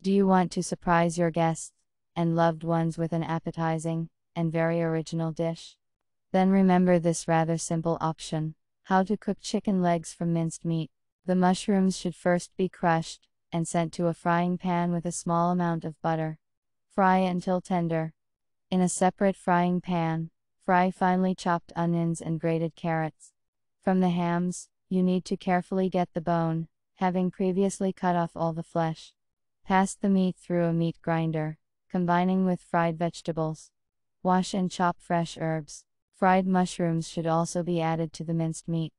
Do you want to surprise your guests and loved ones with an appetizing and very original dish? Then remember this rather simple option how to cook chicken legs from minced meat. The mushrooms should first be crushed and sent to a frying pan with a small amount of butter. Fry until tender. In a separate frying pan, fry finely chopped onions and grated carrots. From the hams, you need to carefully get the bone, having previously cut off all the flesh. Pass the meat through a meat grinder, combining with fried vegetables. Wash and chop fresh herbs. Fried mushrooms should also be added to the minced meat.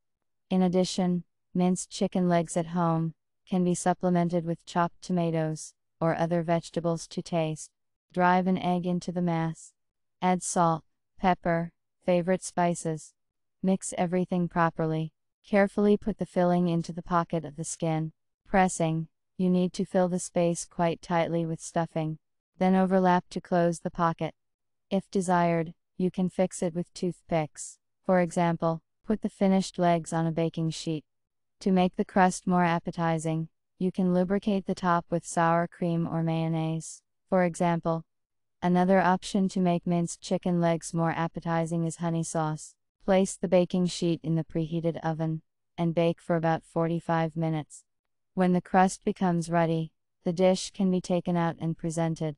In addition, minced chicken legs at home can be supplemented with chopped tomatoes or other vegetables to taste. Drive an egg into the mass. Add salt, pepper, favorite spices. Mix everything properly. Carefully put the filling into the pocket of the skin. Pressing, you need to fill the space quite tightly with stuffing, then overlap to close the pocket. If desired, you can fix it with toothpicks. For example, put the finished legs on a baking sheet. To make the crust more appetizing, you can lubricate the top with sour cream or mayonnaise. For example, another option to make minced chicken legs more appetizing is honey sauce. Place the baking sheet in the preheated oven and bake for about 45 minutes. When the crust becomes ready, the dish can be taken out and presented.